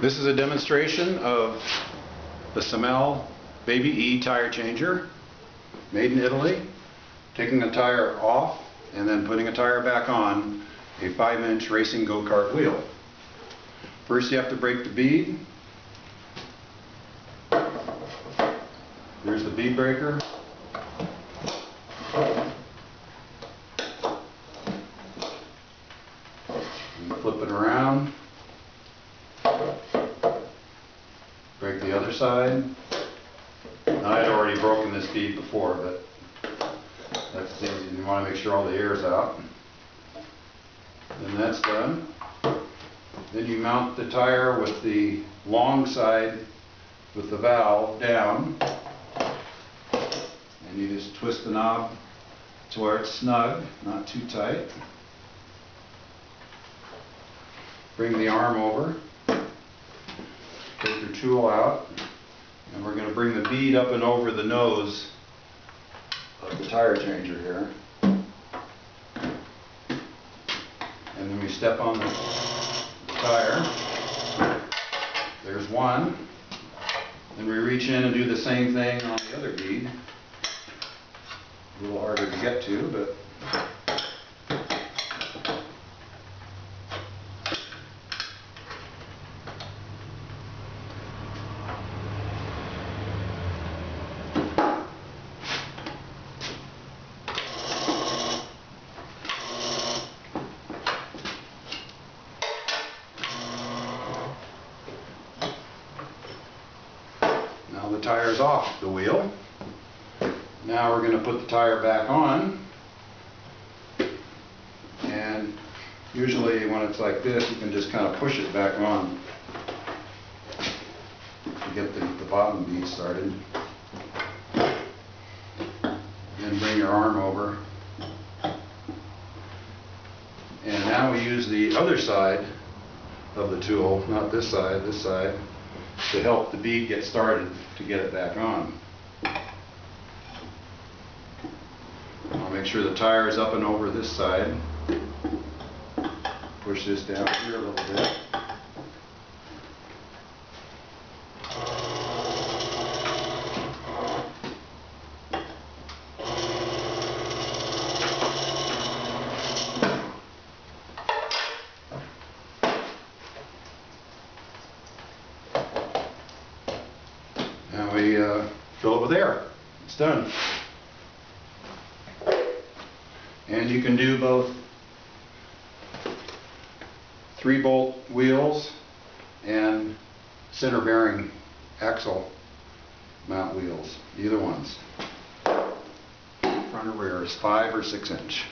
This is a demonstration of the Semel Baby E tire changer, made in Italy. Taking a tire off and then putting a tire back on a 5-inch racing go-kart wheel. First you have to break the bead. There's the bead breaker. And flip it around. Break the other side. I had already broken this bead before, but that's easy. You want to make sure all the air is out. Then that's done. Then you mount the tire with the long side with the valve down. And you just twist the knob to where it's snug, not too tight. Bring the arm over. Take your tool out. And we're going to bring the bead up and over the nose of the tire changer here. And then we step on the tire. There's one. Then we reach in and do the same thing on the other bead. A little harder to get to, but Now the tire's off the wheel. Now we're going to put the tire back on. And usually when it's like this, you can just kind of push it back on to get the, the bottom bead started. Then bring your arm over. And now we use the other side of the tool, not this side, this side, to help the bead get started to get it back on. I'll make sure the tire is up and over this side. Push this down here a little bit. Uh, fill it with air. It's done. And you can do both three bolt wheels and center bearing axle mount wheels, either ones. Front or rear is five or six inch.